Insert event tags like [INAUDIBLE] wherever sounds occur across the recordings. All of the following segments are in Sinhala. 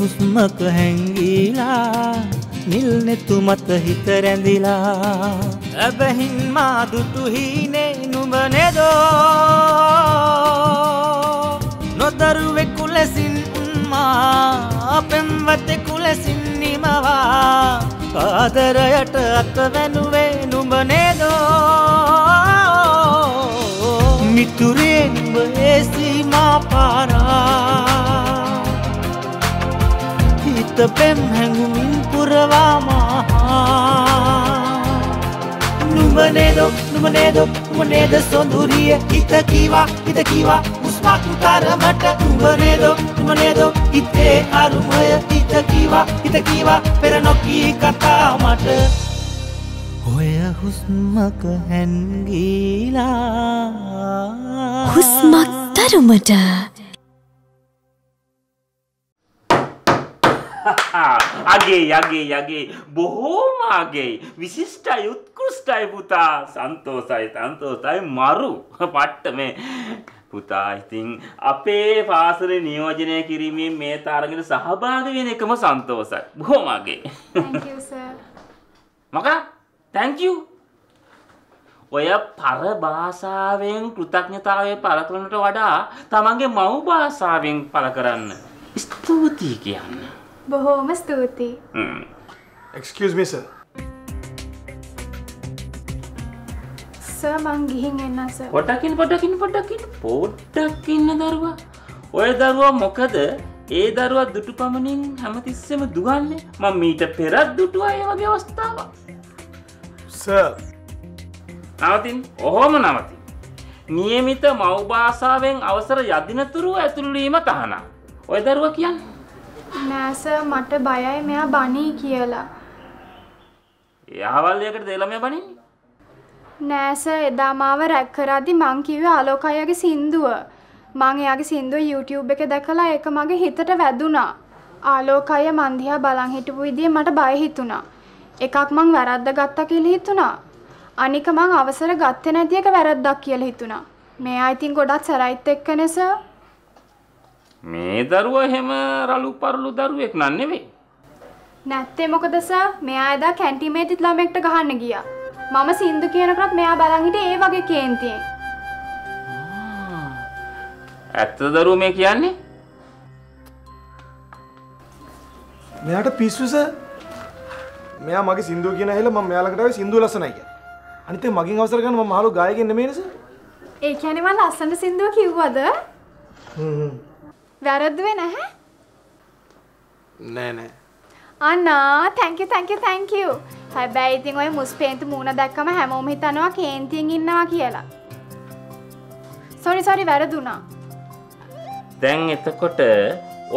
හුස්මක හැංගීලා නිල් නෙතු මත හිත රැඳිලා. ඇබැහින් මාදුටු හීනේ නුඹ නෙදෝ. නොදරුවෙකු ලෙසින් මා පෙම්වතෙකු ලෙසින් නිමවා. ආදරයට අත වැනුවේ නුඹ නේදෝ. හිත පෙම් හැඟුමින් පුරවා මහා නුඹ නේදෝ නුඹ නේදෝ නුඹ නේද සොඳුරිය? හිත කීවා හිත කීවා උස්මක් තරමට නුඹ නේදෝ නුඹ නේදෝ හිතේ අරුමය හිත කීවා හිත කීවා පෙර නොකී කතා මට. ඔය හුස්මක හැන්ගීලා හුස්මක් තරමට අගේ යගේ යගේ බොහෝම අගේ. විශිෂ්ටයි උත්කෘෂ්ටයි පුතා. සන්තෝසයි සන්තෝසයි මරු. පට්ට මේ පුතා ඉතින් අපේ පාසලේ නියෝජනය කිරීමේ මේ තරගෙන සහභාගී වෙන එකම සන්තෝසයි බොහොම අගේ. Thank you, sir. මොකා? Thank you. ඔය පර භාෂාවෙන් කෘතඥතාවය පළ කරනට වඩා තමන්ගේ මව් භාෂාවෙන් පළ කරන්න ස්තුතියි කියන්න බොහෝම ස්තුතියි. me, sir. සර් මං ගිහින් එන්න සර්. පොඩ්ඩකින් පොඩ්ඩකින් පොඩ්ඩකින් පොඩ්ඩක් ඉන්න දරුවා. ඔය දරුවා මොකද ඒ දරුවා දුටු පමණින් හැමතිස්සෙම දුගන්නේ මම මීට පෙරත් දුටුවා ඒ වගේ අවස්ථාවක්. Sir. නවතින් ඔහොම නවතින්. නියමිත මව් භාෂාවෙන් අවසර යදිනතුරු ඇතුළුවීම තහනම්. ඔය දරුවා කියන්නේ නෑ සර් මට බයයි මෙයා බනී කියලා. යහවල්යකට දෙලම බනින්නේ. නෑ සර් එදා මාව රැක් කරද්දි මං කිව්වේ ආලෝක අයියාගේ සින්දුව. මං එයාගේ සින්දුව YouTube එකේ දැකලා ඒක මගේ හිතට වැදුනා. ආලෝක අයියා මං දිහා බලන් හිටපු විදිය මට බය හිතුණා. එකක් මං වැරද්ද ගත්තා කියලා හිතුණා. අනික මං අවසර ගත්තේ නැති එක වැරද්දක් කියලා හිතුණා. මෙයා ඉතින් ගොඩක් සරයිත් එක්කනේ සර්. මේ දරුවා එහෙම රළු පරළු දරුවෙක් නන් නෙවෙයි. නැත්තේ මොකද සර්? මෙයා එදා කැන්ටිමේටිත් ළමෙක්ට ගහන්න ගියා. මම සින්දු කියනකොටත් මෙයා බලන් හිටියේ ඒ වගේ කේන්තියෙන්. ඇත්ත දරුව මේ කියන්නේ? මෙයාට පිස්සු සර්. මෙයා මගේ සින්දුව කියන ඇහිලා මම මෙයා ළඟට ආවේ සින්දුව ලස්සනයි කියලා. අනිත් ඒ මගෙන් අවසර ගන්න මම මහලු ගායකයෙක් නෙමෙයිනේ සර්. ඒ කියන්නේ මම ලස්සන සින්දුව කිව්වද? හ්ම් හ්ම්. වැරද්දුවේ නැහැ? නෑ නෑ. අන්නා thank you thank you thank you. හැබැයි ඉතින් ඔය මුස්පේන්තු මූණ දැක්කම හැමෝම හිතනවා කේන්තියෙන් ඉන්නවා කියලා. sorry sorry වැරදුනා. දැන් එතකොට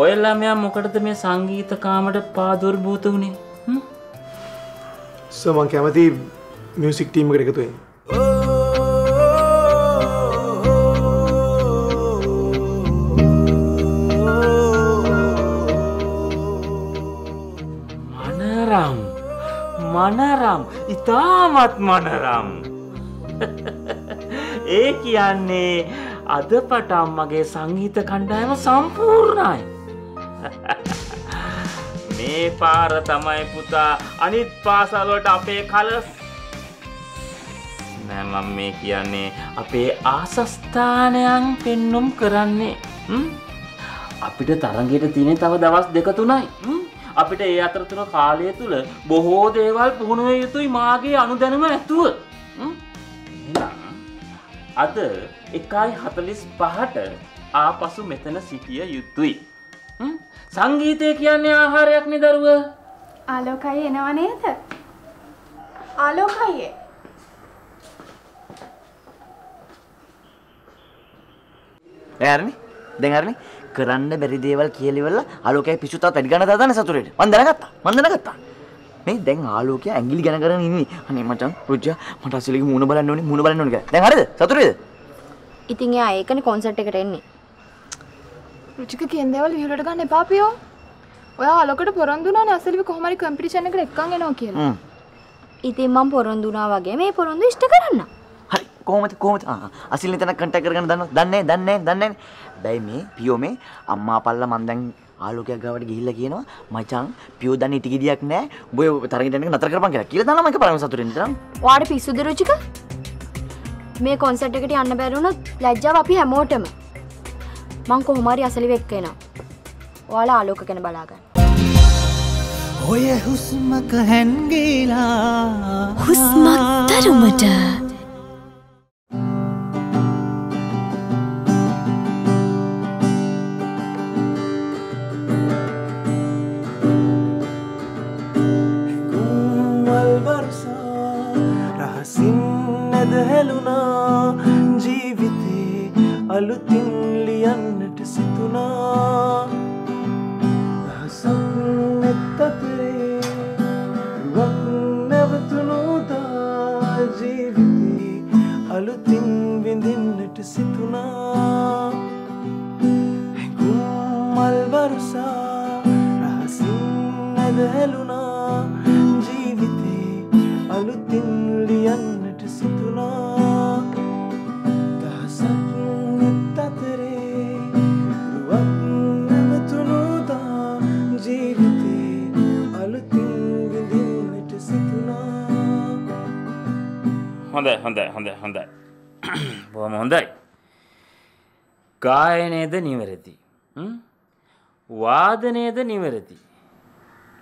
ඔය ළමයා මොකටද මේ සංගීත කාමරට පාදුර්භූත වුණේ? හ්ම්? සර් මම කැමති මියුසික් ටීම් එකට එකතු වෙන්න. ඉතාමත් මනරම්? [LAUGHS] ඒ කියන්නේ අද පටන් මගේ සංගීත කණ්ඩායම සම්පූර්ණයි. [LAUGHS] මේ පාර තමයි පුතා අනිත් පාසල්වලට අපේ කලස්. නෑ මම මේ කියන්නේ අපේ ආසස්ථානයන් පෙන්නුම් කරන්නේ. හ්ම්? අපිට තරගයට තියෙන තව දවස් දෙක තුනයි. හ්ම්? අපිට ඒ අතරතුර කාලය තුළ බොහෝ දේවල් පුහුණුව යුතුයි මාගේ අනුදැනුම ඇතුව හ්ම්? එහෙනම් අද එකයි හතලිස් පහට ආපසු මෙතන සිටිය යුතුයි හ්ම්? සංගීතය කියන්නේ ආහාරයක් නිදරුව ආලෝකයි එනව නේද? ආලෝකයි ඇරනි දැන් අරනි කරන්න බැරි දේවල් කියලිවල ආලෝකයේ පිස්සු තාත් වැඩි ගන්න දාන සතුරේට මම දැනගත්තා මම දැනගත්තා මේ දැන් ආලෝකය ඇඟිලි ගණ කරගෙන ඉන්නේ අනේ මචං රුජ්ජා මට අසලිගේ මූණ බලන්න ඕනේ මූණ බලන්න ඕනේ කියලා දැන් හරිද සතුරේද ඉතින් එයා ඒකනේ කොන්සර්ට් එකට එන්නේ. රුචික කියන දේවල් විහිළුවට ගන්න එපා පියෝ. ඔයා ආලෝකයට පොරොන්දු වුණානේ අසලිව කොහොම හරි කම්පිටිෂන් එකට එක්කන් එනවා කියලා. ඉතින් මම පොරොන්දු වුණා වගේ මේ පොරොන්දු ඉෂ්ට කරන්න. කොහොමද කොහොමද ආ අසිල් නිතන කන්ටැක්ට් කරගෙන දන්නව දන්නේ දන්නේ දන්නේ බැයි මේ පියෝ මේ අම්මා පල්ලා මන් දැන් ආලෝකයක් ගාවට ගිහිල්ලා කියනවා මචං පියෝ දන්නේ ඉටි ගෙඩියක් නෑ ඔබ තරගෙට යන්න එක නතර කරපන් කියලා. කියලා දානවා මම එකපාරම සතුටින් ඉඳන්. ඔයාට පිස්සුද රුචික? මේ කොන්සර්ට් එකට යන්න බැරි වුණොත් ලැජ්ජාව අපි හැමෝටම. මං කොහොම හරි අසලිව එක්ක එනවා. ඔයාලා ආලෝක ගැන බලාගන්න. ඔය හුස්මක හැන්ගේලා හුස්මක් තරමට I හොඳයි හොඳයි හොඳයි හොඳයි. බොහොම හොඳයි. ගායනයද නිවැරදි? හ්ම්? වාදනයද නිවැරදි?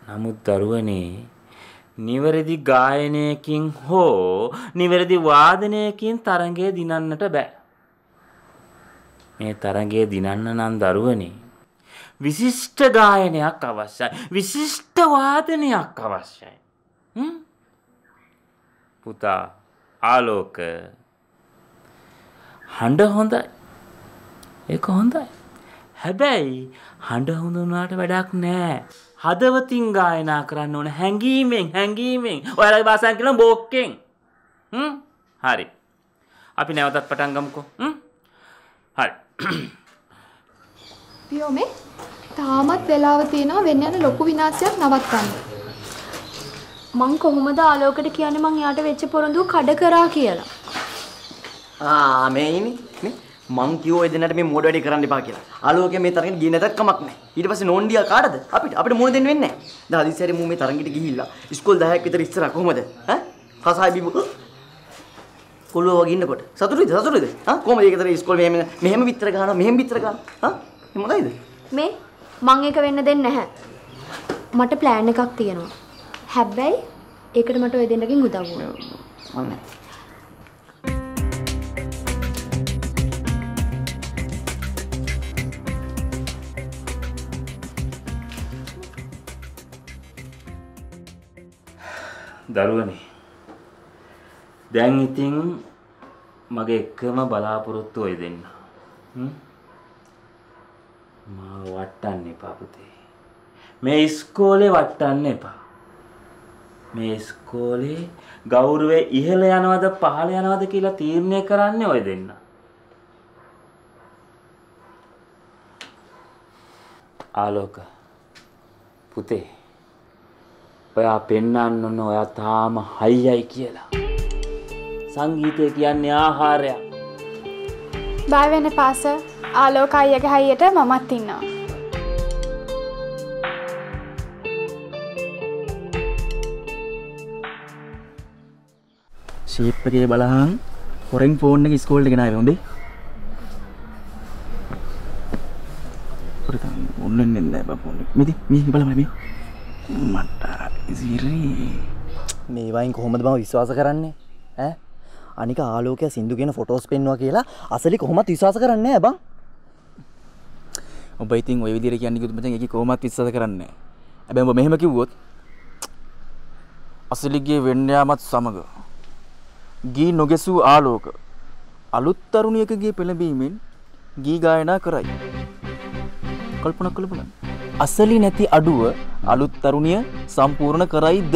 නමුත් දරුවනේ නිවැරදි ගායනයකින් හෝ නිවැරදි වාදනයකින් තරගය දිනන්නට බෑ. මේ තරගය දිනන්න නම් දරුවනේ විශිෂ්ට ගායනයක් අවශ්‍යයි විශිෂ්ට වාදනයක් අවශ්‍යයි. හ්ම්? පුතා ආලෝක. හඬ හොඳයි. ඒක හොඳයි. හැබැයි හඬ හොඳ වුණාට වැඩක් නෑ. හදවතින් ගායනා කරන්න ඕන. හැඟීමෙන් හැඟීමෙන් ඔයාලගේ භාෂාවෙන් කියන බෝක්කෙන්. හ්ම්? හරි. අපි නැවතත් පටන් ගමුකෝ. හ්ම්? හරි. පියෝ මේ තාමත් වෙලාව තියෙනවා වෙන්න යන ලොකු විනාශයක් නවත්තන්න. මං කොහොමද ආලෝකට කියන්නේ මං එයාට වෙච්ච පොරොන්දුව කඩ කරා කියලා. ආ මේ ඉන්නේ නේ මං කිව්වා ඒ දෙන්නට මේ මෝඩ වැඩේ කරන්න එපා කියලා. ආලෝකය මේ තරගෙට ගියේ නැතත් කමක් නැහැ. ඊට පස්සේ නෝන්ඩියා කාටද? අපිට අපිට මොන දෙන්න වෙන්නේ නැහැ. දැන් හදිස්සියට මූ මේ තරගෙට ගිහිල්ලා ඉස්කෝල් 10ක් විතර ඉස්සර කොහමද? ඈ? කසාය බිබු කොළුව වගේ ඉන්නකොට. සතුටුයිද? සතුටුයිද? ආ කොහමද ඒකතර ඉස්කෝල් මෙහෙම මෙහෙම විතර ගහනවා මෙහෙම විතර ගහනවා. ආ? එහෙම හොඳයිද? මේ මං ඒක වෙන්න දෙන්නේ නැහැ. මට ප්ලෑන් එකක් තියෙනවා. හැබැයි ඒකට මට ඔය දෙන්නකින් උදව් ඕන. මම දරුවනේ දැන් ඉතින් මගේ එකම බලාපොරොත්තු ඔය දෙන්න. හ්ම්? මාව වට්ටන්න එපා පුතේ. මේ ඉස්කෝලේ වට්ටන්න එපා. මේ ඉස්කෝලේ ගෞරවය ඉහළ යනවද පහළ යනවද කියලා තීරණය කරන්නේ ඔය දෙන්න. ආලෝක පුතේ ඔයා පෙන්වන්න ඕන ඔයා තාම හයියයි කියලා. සංගීතය කියන්නේ ආහාරයක්. බය වෙන්න පාස ආලෝක අයියගේ හයියට මමත් ඉන්නවා. ෂේප් එකේ බලහන් හොරෙන් ෆෝන් එක ඉස්කෝලේට ගෙන ආවේ හොඳේ. පුරිතන් ඔන්නෙන්නේ නැහැ බපෝන්. මෙදි මේ බලන්න මේ. මට ඉසිරි. මේ වයින් කොහොමද මම විශ්වාස කරන්නේ? ඈ? අනික ආලෝකය සින්දු කියන ෆොටෝස් පෙන්නවා කියලා අසලි කොහොමත් විශ්වාස කරන්නේ නැහැ බං. ඔබ ඉතින් ওই විදිහට කියන්නේ කිව්වොත් මචං ඒක කොහොමත් විශ්වාස කරන්නේ නැහැ. හැබැයි ඔබ මෙහෙම කිව්වොත් අසලිගේ වෙන්න යාමත් සමග ගී නොගෙසූ ආලෝක අලුත් තරුණියකගේ පෙළඹීමෙන් ගී ගායනා කරයි. කල්පනා කළ බලන්න. අසලි නැති අඩුව අලුත් තරුණිය සම්පූර්ණ කරයිද?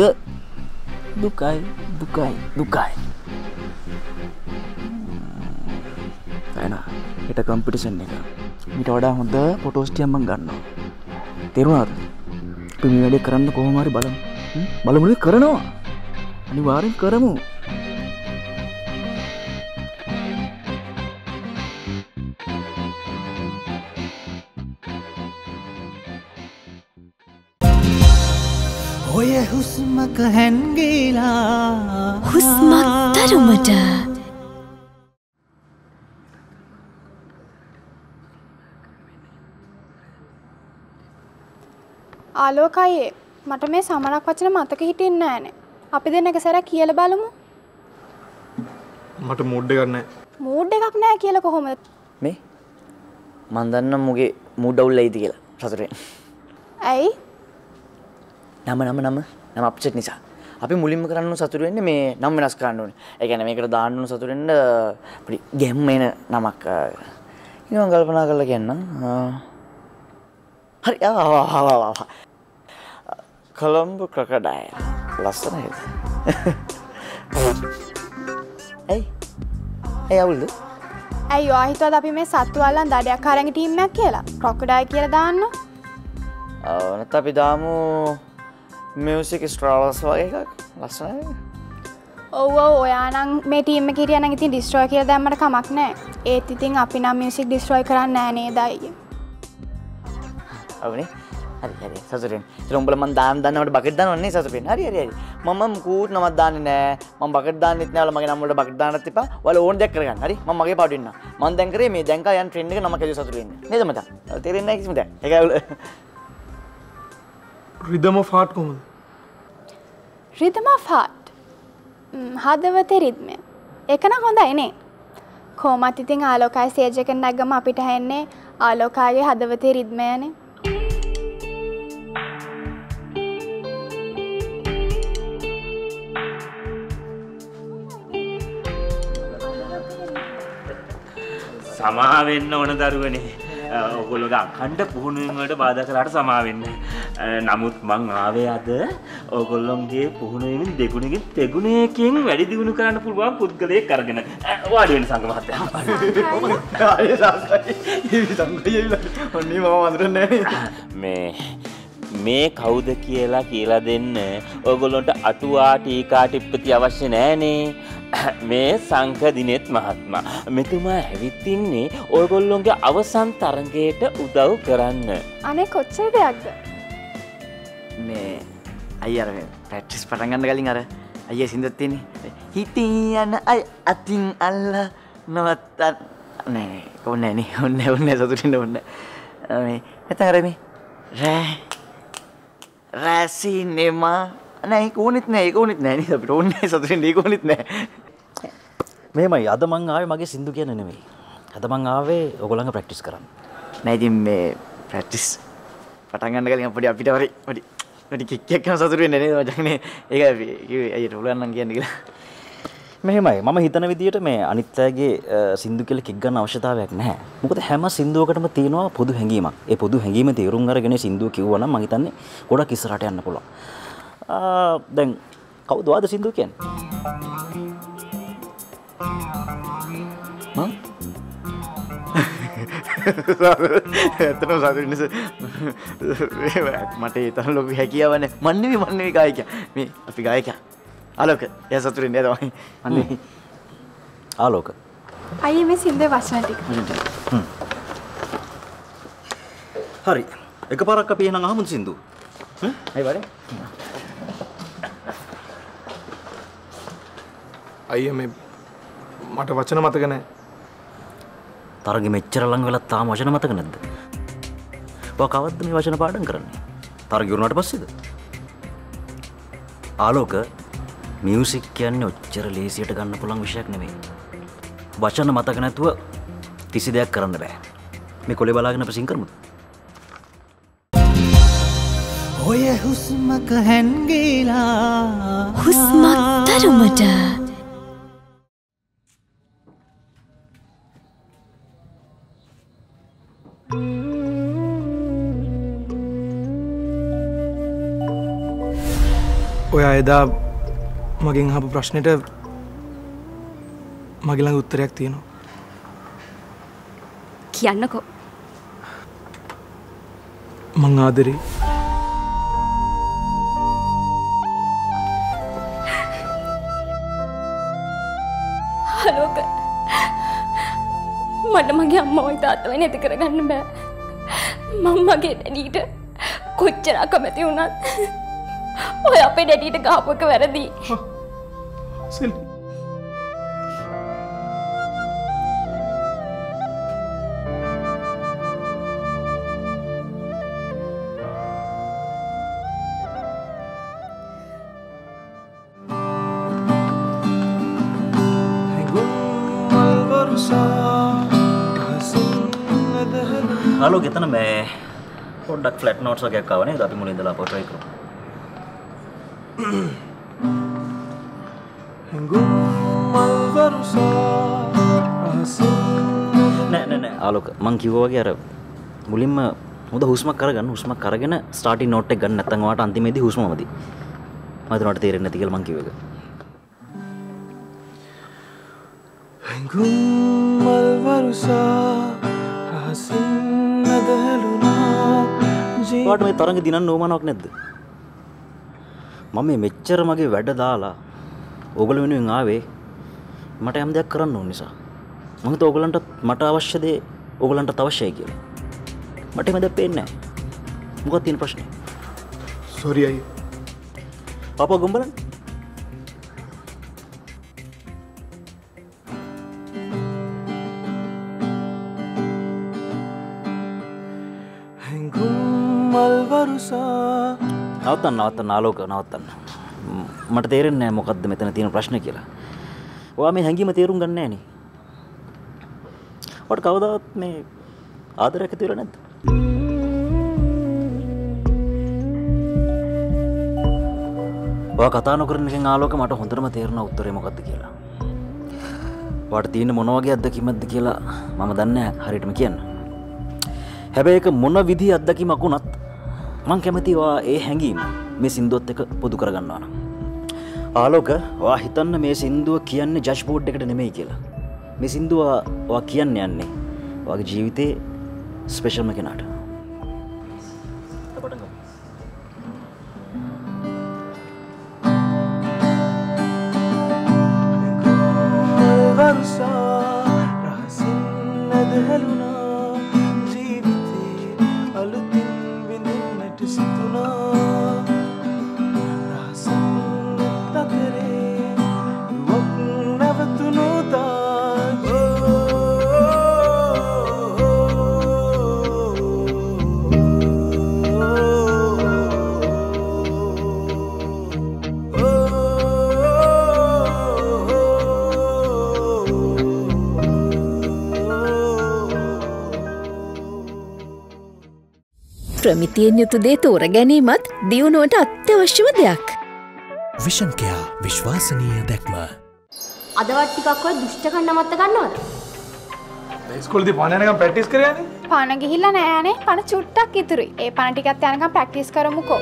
දුකයි දුකයි දුකයි. එන හෙට කම්පිටිෂන් එක. ඊට වඩා හොඳ ෆොටෝස් ටිකක් මම ගන්නවා. තේරුණාද? අපි මේ වැඩේ කරන්න කොහොම හරි බලමු. හ්ම්? බලමු නේ කරනවා. අනිවාර්යෙන් කරමු. හුස්මක හැන්ගේලා හුස්මක් තරමට. ආලෝකයේ මට මේ සමනක් වචන මතක හිටින්න ෑනේ අපි දෙන්න එක සැර කියල බලමු. මට මුඩ්ඩ කරන්න මූඩ් එකක් නෑ කියල කොහොමද? මේ? මන්දන්න මුගේ මුඩවුල් ඇයිති කියලා සතුරෙන් ඇයි? නම නම නම නම අප්චෙට් නිසා අපි මුලින්ම කරන්න සතුරුවෙන්න මේ නම් වෙනස් කරන්න ඕනේ. ඒ කියන්නේ මේකට දාන්න පොඩි ගැම්ම එන නමක් ඉතින් කල්පනා කරලා කියන්නම්. හරි ආ ආ ආ ආ. කොලම්බෝ ක්‍රොකඩයිල් ලස්සනයි. [LAUGHS] ඇයි? ඇයි අවුල්ද? ඇයි ඔයා හිතුවද අපි මේ සත්තු අල්ලන් දඩයක් කාරගේ ටීම්මක් කියලා ක්‍රොකඩයි කියලා දාන්න නැත්නම් අපි දාමු මියසික් ස්ට්‍රාලස් වගේ එකක්? ලස්සනයි. ඔව ඔයානං මේ ටීම කිරියන ඉතින් ඩිස්ට්‍රෝය කිය දැම්මට කමක් නෑ ඒත් ඉතින් අපි නම් මියසික් ඩිස්ට්‍රෝයි කරන්න ෑනේ දයි අවනේ. හරි සතුරෙන් ත්‍රොම්බල මන් දාම් දන්නවට බකට් දන්නන්නේ සතුරෙන් හරි හරි මම කූට් නමත් දාන්නේ නෑ මම බකට් දාන්නෙත් නෑ මගේ නම් වලට බකට් දාන්නත් එපා. ඔයාලා ඕන දෙයක් කරගන්න. හරි? මම මගේ පාඩු ඉන්න මම දැන් කරේ මේ දැන් කා යන ට්‍රෙන්ඩ් එක නම කැදේ සතුරු වෙන්න නේද මචං? තේරෙන්නේ නැහැ කිසිම දෙයක්. ඒකයි රිදම ෆාට් කොමද රිදම ෆාට් හදවතේ රිද්මය එකන හොඳයිනේ කෝමත් ඉතින් ආලෝකයි සේජකෙන් නැගම අපිට හැන්නේ ආලෝකාගේ හදවතේ රිද්මයනේ සමාවෙන්න ඕන දරුවනේ. ඔගොල්ලොගේ අකණ්ඩ පුහුණුවෙන් වලට බාධා කළාට සමාවෙන්න. නමුත් මං ආවේ අද ඔගොල්ලොන්ගේ පුහුණුවෙන් දෙගුණකින් තෙගුණයකින් වැඩි දියුණු කරන්න පුළුවන් පුද්ගලයෙක් අරගෙන. වාඩි වෙන සංඝ මහත්තයා. ඔන්නේ මම වඳුරන්නේ මේ මේ කවුද කියලා කියලා දෙන්න ඔගොල්ලොන්ට අටුවා ටීකා ටිප්පති අවශ්‍ය නෑනේ. මේ සංක දිනෙත් මහත්මා මෙතුමා ඇවිත්තින්නේ ඔයගොල්ලොන්ගේ අවසන් තරගයට උදව් කරන්න. අනේ කොච්චර දෙයක්ද මේ අයි අර පැට්ටිස් පටන්ගන්න කලින් අර අය සිින්දත්තියනෙ හිටී යන අයි අතින් අල්ල නොවත්තත් නෑ ඔන්න ඇන ඔන්න ඔන්න සතුටින්ට ඔන්න එතකරම රෑ රැසි නෙමා නෑ කෝනෙත් නෑ කෝනෙත් නෑන අපට. ඔන්න සතුරෙන් ඒකෝනෙත් නෑ. මේමයි අද මං ආවේ මගේ සින්දු කියන නෙමෙයි. අද මං ආවේ ඔයගොල්ලන්ව ප්‍රැක්ටිස් කරන්න. නැයිතින් මේ ප්‍රැක්ටිස් පටන් ගන්න කලින් අපිට අපිට හරි පොඩි පොඩි කික්කයක් කරන සතුටු වෙන්නේ නේද මචංනේ. ඒක කිව්වේ අයියට උලන්නම් කියන්නේ කියලා. මෙහෙමයි මම හිතන විදිහට මේ අනිත් අයගේ eh, සින්දු කියලා කික් ගන්න අවශ්‍යතාවයක් නැහැ. මොකද හැම සින්දුවකටම තියෙනවා පොදු හැඟීමක්. ඒ පොදු හැඟීම තේරුම් අරගෙන සින්දුව කිව්වනම් මම හිතන්නේ ගොඩක් ඉස්සරහට යන්න පුළුවන්. ආ දැන් කවුද වාද සින්දුව කියන්නේ? ඇතන සතුරනිස මට ඒතන ලොක හැකියාවන මන්නවි මන්නවි ගායක මේ අපි ගායක අලෝක ය සතුරෙන් නේදවයි අන්න ආලෝක. අයි මේ සින්දේ වචන ටික. හරි. එක පාරක් අපි එහෙනම් අහමු සින්දුව. ඇයි වරේ? අයිය මේ මට වචන මතක නෑ තරගෙ මෙච්චර ළඟ වෙලා තාම වචන මතක නැද්ද? ඔයා කවද්ද මේ වචන පාඩම් කරන්නේ? තරගෙ වුණාට පස්සේද? ආලෝක මියුසික් කියන්නේ ඔච්චර ලේසියට ගන්න පුළුවන් විෂයක් නෙමෙයි. වචන මතක නැතුව කිසි දෙයක් කරන්න බෑ. මේ කොලේ බලාගෙන අපි සිං කරමුද? ඔය හුස්මක හැන්ගේලා හුස්මක් තරමට ඔය එදා මගෙන් හපු ප්‍රශ්නයට මගිළඟ උත්තරයක් තියෙනවා. කියන්නකෝ. මං ආදරේ. හලෝක මට මගේ අම්මවයි තාත්තවයි නැති කරගන්න බෑ. මං මගේ ඩැඩීට කොච්චර අකමැති වුණත් ඔය අපේ ඩැඩීට ගාපු එක වැරදි. සිල්. හලෝ ගෙතන මේ පොඩ්ඩක් ෆ්ලට් නෝට්ස් වගේක් ආව නේද? අපි මුලින් ඉඳලා අපෝ try කරමු නෑ නෑ නෑ. ආලෝක. මං කිව්වා වගේ අර මුලින්ම හොඳ හුස්මක් අරගන්න හුස්මක් අරගෙන ස්ටාර්ටින් නෝට් එක ගන්න. නැත්නම් ඔයාට අන්තිමේදී හුස්ම මදි. මම හිතනවාට තේරෙන්නේ නැති කියලා මං කිව්ව එක ඔයාට මේ තරඟ දිනන්න ඕමනාවක් නැද්ද මම මේ මෙච්චර මගේ වැඩ දාලා ඕගොල්ලෝ වෙනුවෙන් ආවේ මට යම් දෙයක් කරන්න ඕන නිසා. මම හිතුවා ඕගොල්ලන්ට මට අවශ්‍ය දේ ඕගොල්ලන්ට අවශ්‍යයි කියලා. මට දෙයක් පේන්නේ නැහැ. මොකක්ද තියෙන ප්‍රශ්නේ? සොරි අයි පාපා ගොම්බලන් නවත්තන්න නවත්තන්න ආලෝක නවත්තන්න ම්, මට තේරෙන්නේ නැහැ මොකද්ද මෙතන තියෙන ප්‍රශ්නේ කියලා. ඔයා මේ හැංගීම තේරුම් ගන්න නැහැ නේ. ඔයාට කවදාවත් මේ ආදරයක් ඇති වෙලා නැද්ද? ඔයා කතා නොකරන එකෙන් ආලෝක මට හොඳටම තේරෙන උත්තරේ මොකද්ද කියලා. ඔයාට තියෙන මොන වගේ අත්දැකීමක්ද කියලා මම දන්නේ නැහැ හරියටම කියන්න. හැබැයි ඒක මොන විදිහේ අත්දැකීමක් වුණත් මං කැමති ඔයා ඒ හැඟීම මේ සින්දුවත් එක පොදු කරගන්නවා නම්. ආලෝක ඔයා හිතන්න මේ සින්දුව කියන්නේ ජජ් බෝඩ් එකට නෙමෙයි කියලා. මේ සින්දුව ඔයා කියන්න යන්නේ ඔයාගේ ජීවිතේ ස්පෙෂල්ම කෙනාට. ප්‍රමිතියෙන් යුතු දේ තෝර ගැනීමත් දියුණුවට අත්‍යවශ්‍යම දෙයක්. විෂන්කයා විශ්වාසනීය දැක්ම. අදවත් ටිකක්වත් දුෂ්ටකම් නමත්ත ගන්නවද? ස්කෝල්දි පනනකම් පැටිස් කරයන පණ ගිහිල්ලා නෑනේ පණ චුට්ටක් ඉතුරුයි ඒ පණ ටිකත් යනකම් ප්‍රැක්ටිස් කරමුකෝ